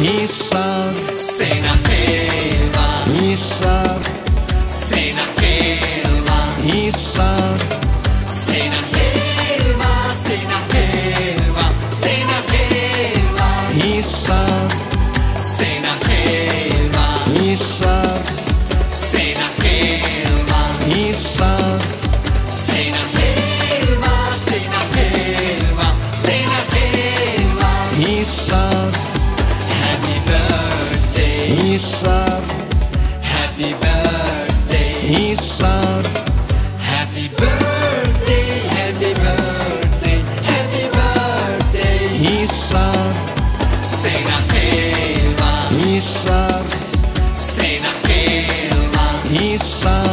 日産セナテーラ日産セナテーラ日産セナテーラセナテーラセナテーラ日産セナテーラ日産セナテーラセナテーラセナテーラ日産 Hisar Happy birthday Hisar Happy birthday Happy birthday Happy birthday Hisar Sena Hilma Hisar Sena Hilma Hisar